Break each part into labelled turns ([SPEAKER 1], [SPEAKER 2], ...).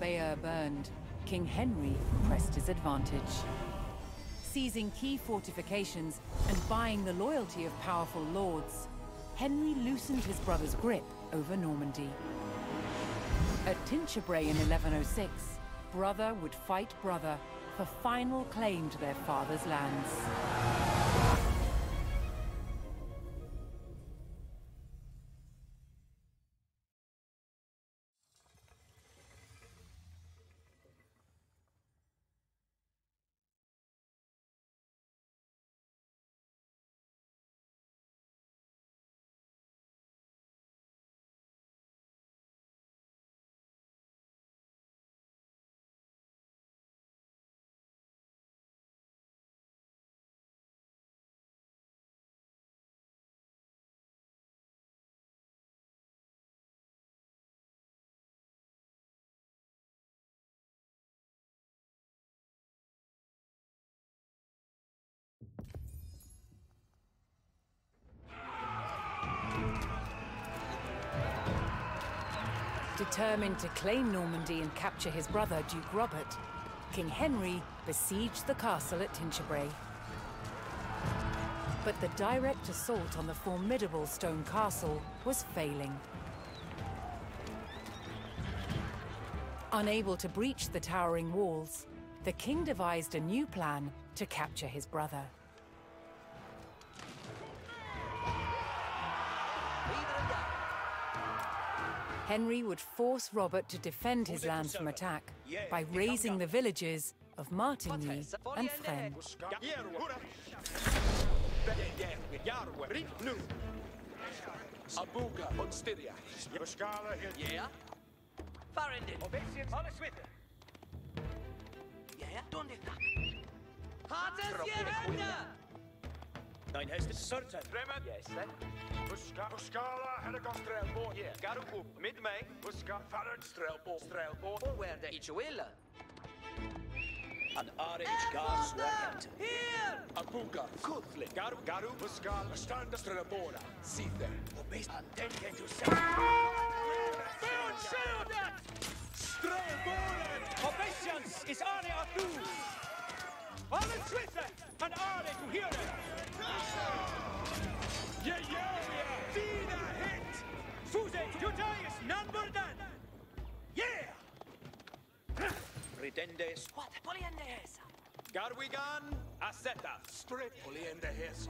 [SPEAKER 1] Bayeux burned, King Henry pressed his advantage. Seizing key fortifications and buying the loyalty of powerful lords, Henry loosened his brother's grip over Normandy. At Tinchebray in 1106, brother would fight brother for final claim to their father's lands. Determined to claim Normandy and capture his brother, Duke Robert, King Henry besieged the castle at Tinchebray. But the direct assault on the formidable stone castle was failing. Unable to breach the towering walls, the king devised a new plan to capture his brother. Henry would force Robert to defend his lands from attack by razing the villages of Martigny and Fresnes.
[SPEAKER 2] Abuga, Onstyria.
[SPEAKER 3] Beskala hier.
[SPEAKER 4] Ja? Farendin.
[SPEAKER 3] Ovetians, alles witte.
[SPEAKER 4] Ja, ja. Donde está? Hat es gehört?
[SPEAKER 2] Nein, heißt es Sorten.
[SPEAKER 3] Remmet.
[SPEAKER 2] Yes, sir.
[SPEAKER 3] Buska, Buskala, Henegon Strelbo.
[SPEAKER 2] Yeah, Garu up, mit mij.
[SPEAKER 3] Buska, Farad Strelbo.
[SPEAKER 2] Strelbo.
[SPEAKER 4] Where ich will.
[SPEAKER 2] An are ich gar swagent.
[SPEAKER 4] Hier!
[SPEAKER 2] Abuga, Kuthli. Garu, Garu.
[SPEAKER 3] Buskala, Standa Strelbora.
[SPEAKER 2] Sithe.
[SPEAKER 3] Obist, Denken to
[SPEAKER 2] Strelboren! Obesians is are at du. Alle Schwitze an are to hear it.
[SPEAKER 3] Yeah, yeah, yeah.
[SPEAKER 2] Dina hit. Fuse, Judaius, number done. Yeah! Ridendes.
[SPEAKER 4] What? Poliennes.
[SPEAKER 2] Garwigan, Aseta.
[SPEAKER 3] Spread fully in the hiss.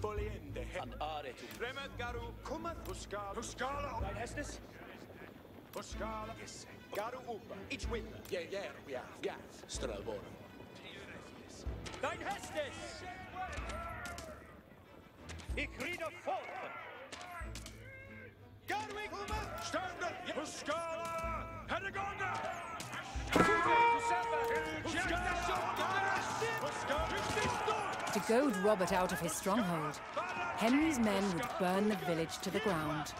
[SPEAKER 3] Fully in the head.
[SPEAKER 2] An are to. Remet, Garu. Kummer.
[SPEAKER 3] Buskala, Buskala,
[SPEAKER 2] Nein, heißt es?
[SPEAKER 3] Buskala. Yes.
[SPEAKER 2] Garu upa. Each will.
[SPEAKER 3] Yeah, yeah, yeah, yeah.
[SPEAKER 2] Strelboren. Dein Hestes!
[SPEAKER 3] Henegonda.
[SPEAKER 1] To goad Robert out of his stronghold, Henry's men would burn the village to the ground.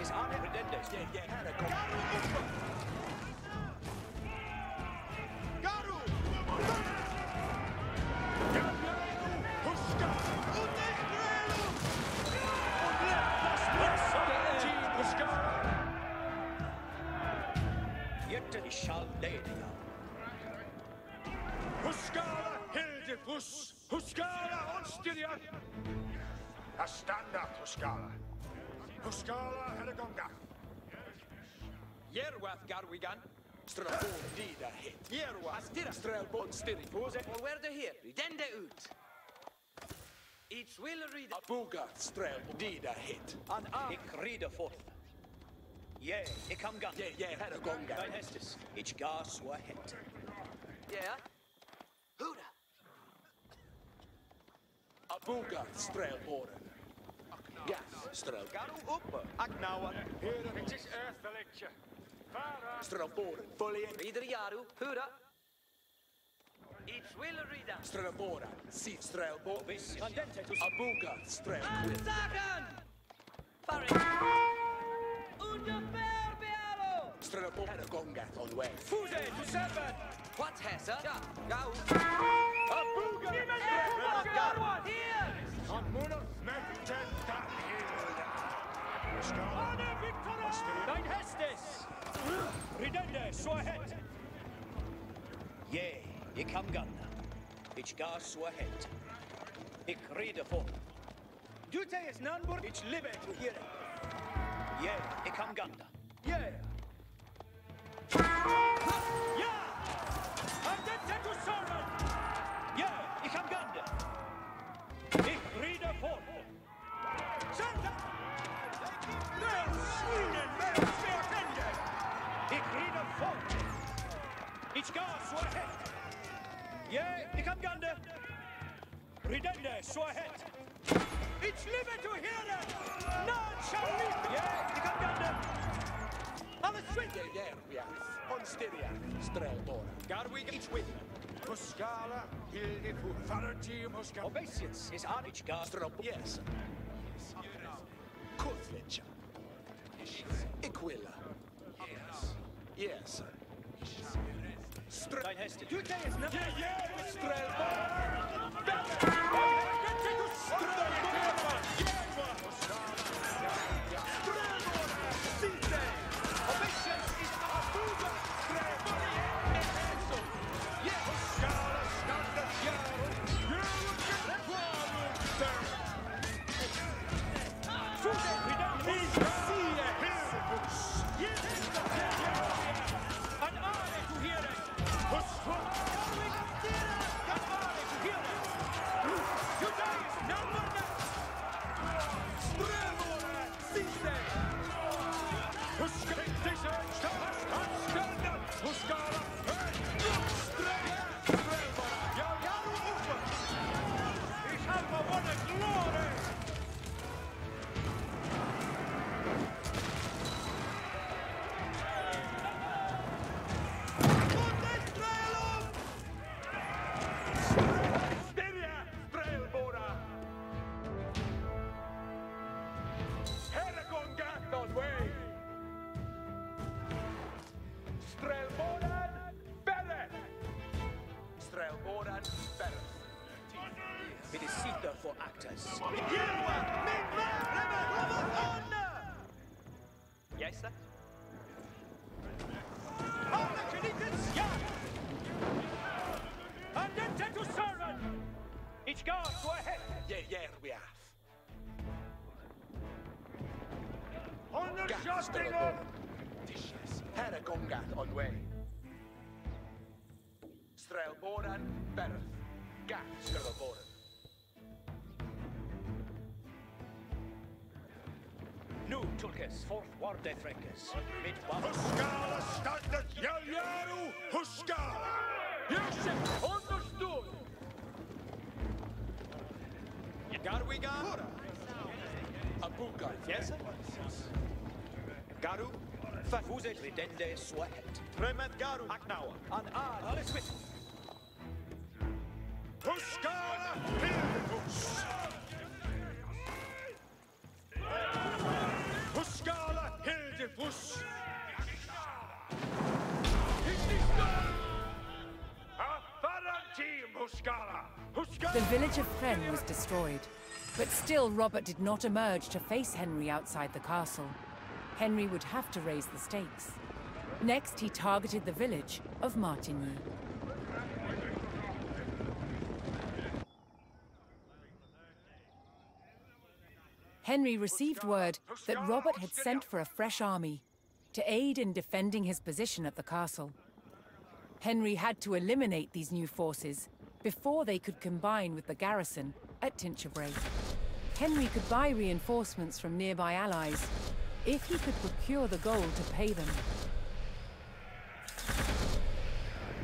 [SPEAKER 2] Is on it. Redendes. Yeah, yeah.
[SPEAKER 3] Huskala, Helegonga.
[SPEAKER 2] Yerwath Garwigan.
[SPEAKER 3] Strelbord dida hit.
[SPEAKER 2] Jerua, Astira.
[SPEAKER 3] Strelbord stiri.
[SPEAKER 4] Och where the here? Ridende ut. Each will read
[SPEAKER 3] Abuga strelbord dida hit.
[SPEAKER 2] An a. Ik rider forth. Yea, ik kam gan.
[SPEAKER 3] Yeah, yeah, här är gången.
[SPEAKER 2] Dein Hestes. Ich gas war het.
[SPEAKER 4] Yeah. Huda.
[SPEAKER 3] Abuga strelborden. Gas strelbord.
[SPEAKER 2] Garu uppe. Aknauer.
[SPEAKER 5] Het is earthelijkje. Vara.
[SPEAKER 3] Strelborden. Följen.
[SPEAKER 4] Rider Jaru. Huda. Each will read
[SPEAKER 3] Strelborden. Si strelbord.
[SPEAKER 2] Andente tu
[SPEAKER 3] Abuga strelbord.
[SPEAKER 4] Ansagen! Farin. Ungefär bealo!
[SPEAKER 3] Strelbord. Här är gången on way.
[SPEAKER 2] Fuse to seven.
[SPEAKER 4] What has Ja, gau.
[SPEAKER 2] Abuga.
[SPEAKER 4] Garwan! Here!
[SPEAKER 5] Han
[SPEAKER 2] Dein Hestes. Ridende, Suahet! Yea, ik kam gan. Ich gas war het. Ik rider forth. Du teis nanbur. Ich to hear it. Yea, ik kam ganda. Yeah. Ja! Andente to servant! Yeah, ich kam ganda. Ich rider forth. Santa! Rider fort! Ich gas så hett! Yeah, ich kam gande! Ridende så hett! Ich to hear it! None shall leave! Yeah, ich kam gande! Alles sweet!
[SPEAKER 3] Yeah, yeah, we are. On styria. Strelborden.
[SPEAKER 2] Garwig each with
[SPEAKER 5] Huskala, hildifu. Farantium huskala.
[SPEAKER 2] Obeisance is on each gas.
[SPEAKER 3] Strelbord. Yes. Kuthlicha. Iquilla. Yes. Strel...
[SPEAKER 2] Dein Heste. Du.
[SPEAKER 3] Yeah, yeah, Strelbord.
[SPEAKER 2] Yes, sir. To! Each guard go ahead!
[SPEAKER 3] Yeah, yeah, we are.
[SPEAKER 5] Honor
[SPEAKER 3] Gas
[SPEAKER 5] shotting
[SPEAKER 3] strelborden. Dishes. Här on way. Strelborden. Better. Gas strelborden.
[SPEAKER 2] Tulkes, forth warde Frenkes. Mit Waffen.
[SPEAKER 5] Huskala standet Jaljaru, Huskala. Yes, understood.
[SPEAKER 2] Garwiga.
[SPEAKER 3] Abuga.
[SPEAKER 2] Yes. Garu. Fafuset ridende swahet. Tremet Garu. Aknauer. An Aal. Alles mit.
[SPEAKER 5] Huskala, Huskala.
[SPEAKER 1] The village of Fresnes was destroyed, but still Robert did not emerge to face Henry outside the castle. Henry would have to raise the stakes. Next, he targeted the village of Martigny. Henry received word that Robert had sent for a fresh army. to aid in defending his position at the castle. Henry had to eliminate these new forces before they could combine with the garrison at Tinchebray. Henry could buy reinforcements from nearby allies if he could procure the gold to pay them.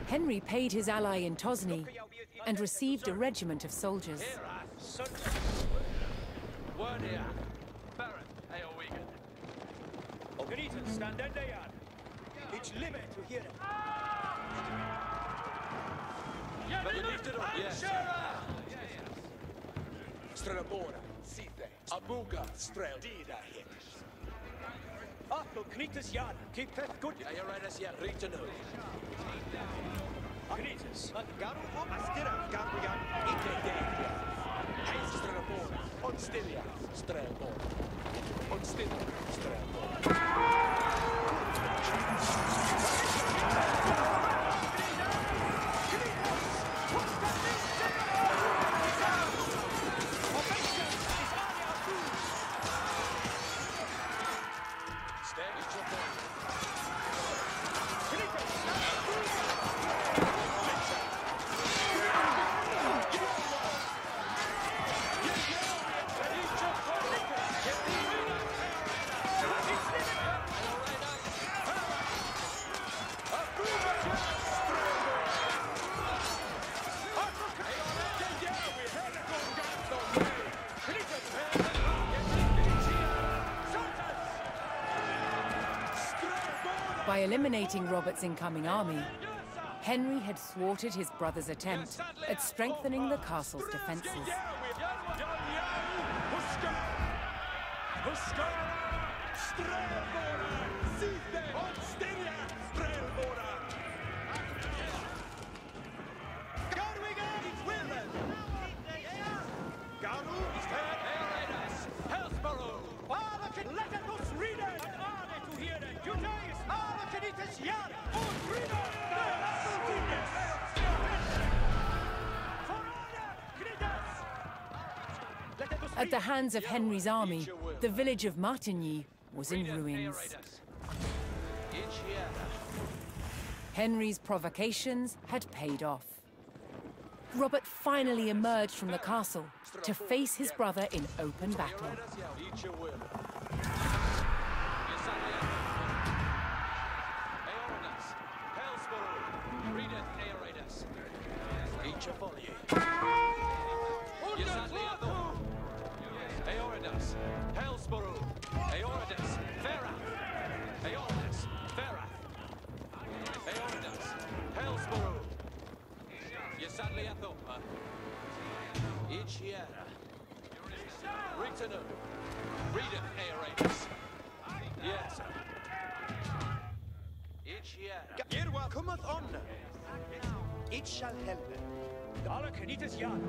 [SPEAKER 1] Henry paid his ally in Tosny and received a regiment of soldiers.
[SPEAKER 2] Here. Baron, Eowigan. Ognitas, stand and they are. It's limit to hear it. Yes.
[SPEAKER 3] Strelabora, Site, Abuga, Strel, Dida, Hicks.
[SPEAKER 2] Atto, Knitas Jan, keep that good.
[SPEAKER 3] Ja, jag räddas ja, riktigt nu.
[SPEAKER 2] Knitas, Garu Astira, Garu Jan, inte det.
[SPEAKER 3] Hej, Strelabora, on stilia, Strelbora. On stilia, Strelbora.
[SPEAKER 1] Eliminating Robert's incoming army, Henry had thwarted his brother's attempt at strengthening the castle's defenses. At the hands of Henry's army, the village of Martigny was in ruins. Henry's provocations had paid off. Robert finally emerged from the castle to face his brother in open battle.
[SPEAKER 3] Ichiera, Ritanu, Readeth Eoridas, Yes. Ichiera.
[SPEAKER 2] Ihr cometh on. It shall help. Dala Knitas Jan.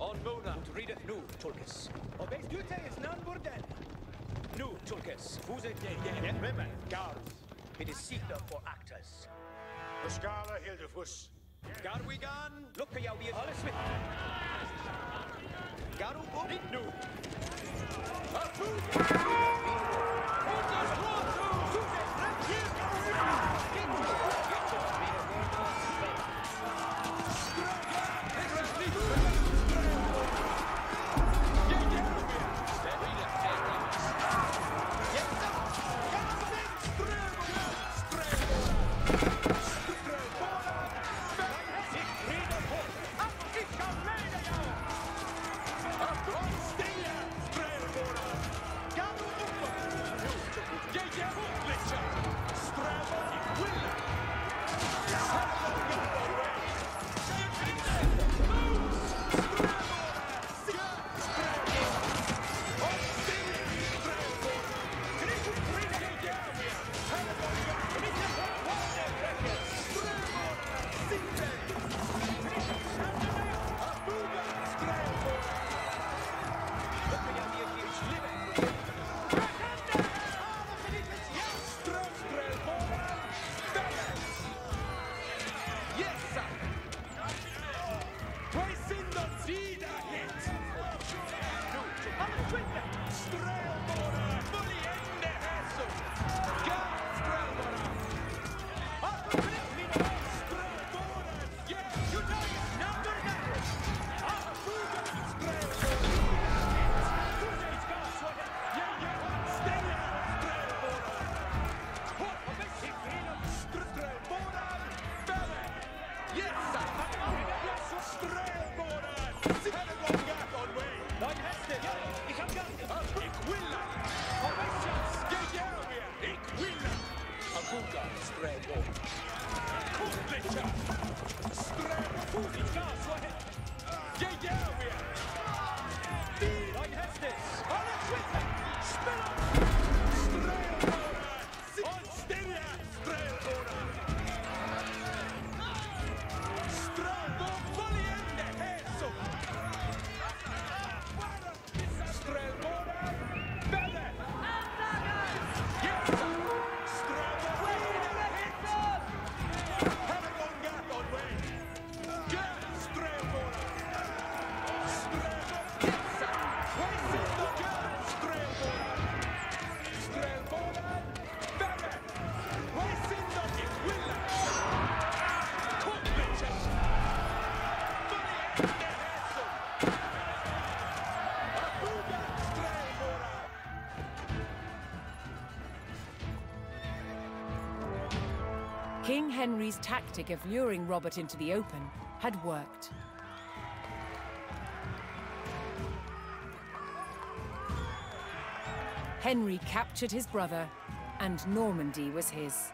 [SPEAKER 3] On Muna,
[SPEAKER 2] Und readeth nu, Tulkes. Obeys dute is none burden. Nu, Tulkes. Fuse de de women. Garth. It is seeker for actors.
[SPEAKER 5] Skala Hildefus.
[SPEAKER 2] Garwigan. Look at you, alles with. Garu up. Nu. Sit down.
[SPEAKER 1] King Henry's tactic of luring Robert into the open had worked. Henry captured his brother, and Normandy was his.